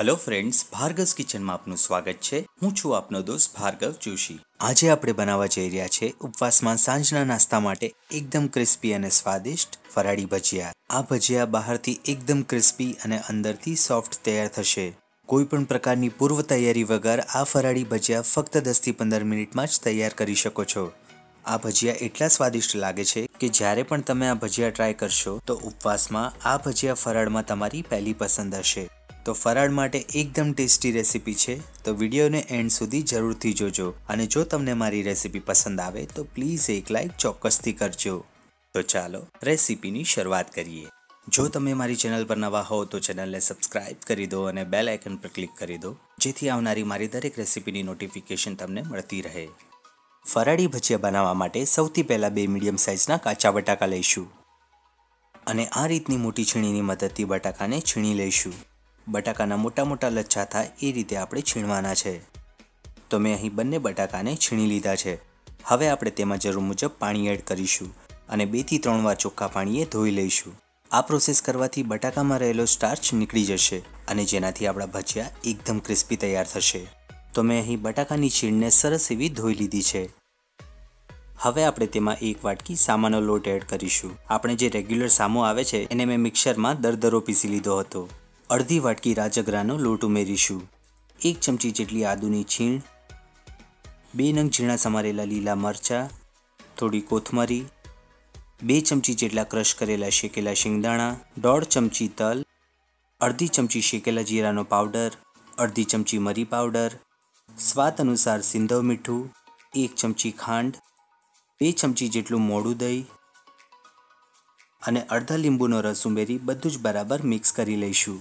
Hello friends ભાર્ગવ્સ કિચનમાં આપનું સ્વાગત છે. હું છું આપનો દોસ્ત ભાર્ગવ જોશી આજે આપણે બનાવવા જઈ રહ્યા છે ઉપવાસમાં સાંજના નાસ્તા માટે એકદમ ક્રિસ્પી અને સ્વાદિષ્ટ ફરાળી ભજીયા. આ ભજીયા બહારથી એકદમ ક્રિસ્પી અને અંદરથી સોફ્ટ તૈયાર થશે. કોઈ પણ પ્રકારની પૂર્વ તૈયારી વગર આ ફરાળી ભજીયા ફક્ત દસથી પંદર મિનિટમાં જ તૈયાર કરી શકો છો. આ ભજીયા એટલા સ્વાદિષ્ટ લાગે છે કે જ્યારે પણ તમે આ ભજીયા ટ્રાય કરશો તો ઉપવાસમાં આ ભજીયા ફરાળમાં તમારી પહેલી પસંદ હશે. તો ફરાળ માટે એકદમ ટેસ્ટી રેસીપી છે, તો વિડીયોને એન્ડ સુધી જરૂરથી જોજો. અને જો તમને મારી રેસીપી પસંદ આવે, તો પ્લીઝ એક લાઈક ચોક્કસથી કરજો. તો ચાલો રેસીપીની શરૂઆત કરીએ. જો તમે મારી ચેનલ પર નવા હો, તો ચેનલને સબસ્ક્રાઇબ કરી દો અને બેલ આઇકન પર ક્લિક કરી દો, જેથી આવનારી મારી દરેક રેસીપીની નોટિફિકેશન તમને મળતી રહે. ફરાળી ભજીયા બનાવવા માટે સૌથી પહેલાં બે મીડિયમ સાઇઝના કાચા બટાકા લઈશું. અને આ રીતની મોટી છીણીની મદદથી બટાકાને છીણી લઈશું. બટાકાના મોટા મોટા લચ્છા થાય એ રીતે આપણે છીણવાના છે. તો મેં અહીં બંને બટાકાને છીણી લીધા છે. હવે આપણે તેમાં જરૂર મુજબ પાણી એડ કરીશું અને બેથી ત્રણ વાર ચોખ્ખા પાણીએ ધોઈ લઈશું. આ પ્રોસેસ કરવાથી બટાકામાં રહેલો સ્ટાર્ચ નીકળી જશે અને જેનાથી આપણા ભજીયા એકદમ ક્રિસ્પી તૈયાર થશે. તો મેં અહીં બટાકાની છીણને સરસ એવી ધોઈ લીધી છે. હવે આપણે તેમાં એક વાટકી સામાનો લોટ એડ કરીશું. આપણે જે રેગ્યુલર સામો આવે છે એને મેં મિક્સરમાં દરદરો પીસી લીધો હતો. અડધી વાટકી રાજગરાનો લોટ ઉમેરીશું. એક ચમચી જેટલી આદુની છીણ, બે નંગ ઝીણા સમારેલા લીલા મરચાં, થોડી કોથમરી, બે ચમચી જેટલા ક્રશ કરેલા શેકેલા શિંગદાણા, દોઢ ચમચી તલ, અડધી ચમચી શેકેલા જીરાનો પાવડર, અડધી ચમચી મરી પાવડર, સ્વાદ અનુસાર સિંધવ મીઠું, એક ચમચી ખાંડ, બે ચમચી જેટલું મોડું દહીં અને અડધા લીંબુનો રસ ઉમેરી બધું જ બરાબર મિક્સ કરી લઈશું.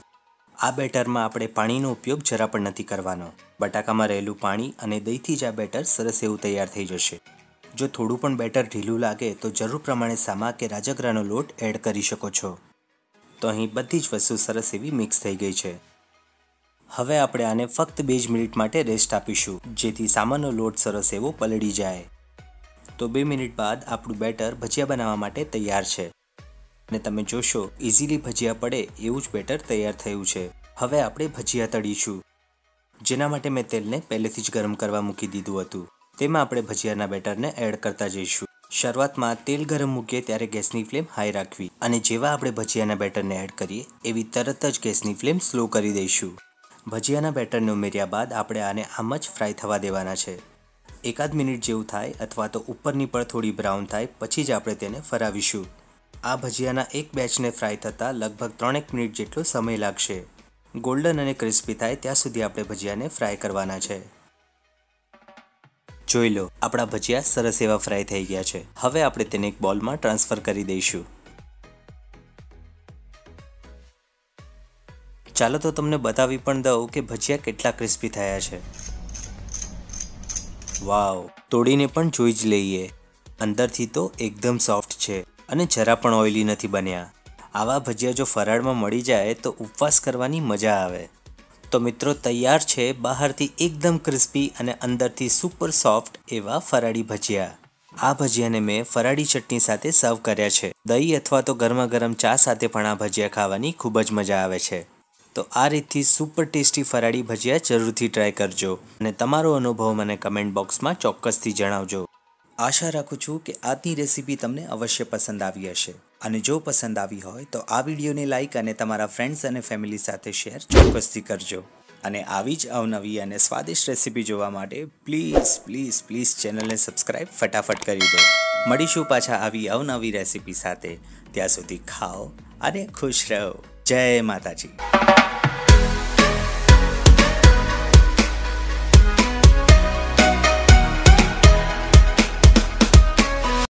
આ બેટરમાં આપણે પાણીનો ઉપયોગ જરા પણ નથી કરવાનો. બટાકામાં રહેલું પાણી અને દહીંથી જ આ બેટર સરસ એવું તૈયાર થઈ જશે. જો થોડું પણ બેટર ઢીલું લાગે તો જરૂર પ્રમાણે સામા કે રાજગરાનો લોટ એડ કરી શકો છો. તો અહીં બધી જ વસ્તુ સરસ એવી મિક્સ થઈ ગઈ છે. હવે આપણે આને ફક્ત બે જ મિનિટ માટે રેસ્ટ આપીશું, જેથી સામાનો લોટ સરસ એવો પલળી જાય. તો બે મિનિટ બાદ આપણું બેટર ભજીયા બનાવવા માટે તૈયાર છે. અને તમે જોશો ઇઝીલી ભજીયા પડે એવું જ બેટર તૈયાર થયું છે. હવે આપણે ભજીયા તળીશું. જેના માટે મેં તેલને પહેલેથી જ ગરમ કરવા મૂકી દીધું હતું. તેમાં આપણે ભજીયાના બેટરને એડ કરતા જઈશું. શરૂઆતમાં તેલ ગરમ મૂકીએ ત્યારે ગેસની ફ્લેમ હાઈ રાખવી અને જેવા આપણે ભજીયાના બેટરને એડ કરીએ, એવી તરત જ ગેસની ફ્લેમ સ્લો કરી દઈશું. ભજીયાના બેટરને ઉમેર્યા બાદ આપણે આને આમ જ ફ્રાય થવા દેવાના છે. એકાદ મિનિટ જેવું થાય અથવા તો ઉપરની પર થોડી બ્રાઉન થાય, પછી જ આપણે તેને ફરાવીશું. આ ભજીયાના એક બેચને ફ્રાય થતાં લગભગ ત્રણેક મિનિટ જેટલો સમય લાગશે. ગોલ્ડન અને ક્રિસ્પી થાય ત્યાં સુધી આપણે ભજીયાને ફ્રાય કરવાના છે. જોઈ લો, આપણા ભજીયા સરસ એવા ફ્રાય થઈ ગયા છે. હવે આપણે તેને એક બોલમાં ટ્રાન્સફર કરી દઈશું. ચાલો તો તમને બતાવી પણ દઉં કે ભજીયા કેટલા ક્રિસ્પી થયા છે. વાવ, તોડીને પણ જોઈ જ લઈએ. અંદરથી તો એકદમ સોફ્ટ છે. અને જરા પણ ઓઇલી નથી બન્યા. આવા ભજીયા જો ફરાળમાં મળી જાય તો ઉપવાસ કરવાની મજા આવે. તો મિત્રો, તૈયાર છે બહારથી એકદમ ક્રિસ્પી અને અંદરથી સુપર સોફ્ટ એવા ફરાળી ભજીયા. આ ભજીયાને મેં ફરાળી ચટણી સાથે સર્વ કર્યા છે. દહીં અથવા તો ગરમા ગરમ ચા સાથે પણ આ ભજીયા ખાવાની ખૂબ જ મજા આવે છે. તો આ રીતથી સુપર ટેસ્ટી ફરાળી ભજીયા જરૂરથી ટ્રાય કરજો અને તમારો અનુભવ મને કમેન્ટ બોક્સમાં ચોક્કસથી જણાવજો. આશા રાખું છું કે આજની રેસીપી તમને અવશ્ય પસંદ આવી હશે. અને જો પસંદ આવી હોય તો આ વિડીયોને લાઇક અને તમારા ફ્રેન્ડ્સ અને ફેમિલી સાથે શેર ચોક્કસથી કરજો. અને આવી જ અવનવી અને સ્વાદિષ્ટ રેસીપી જોવા માટે પ્લીઝ પ્લીઝ પ્લીઝ ચેનલને સબસ્ક્રાઈબ ફટાફટ કરી દો. મળીશું પાછા આવી અવનવી રેસીપી સાથે. ત્યાં સુધી ખાઓ અને ખુશ રહો. જય માતાજી.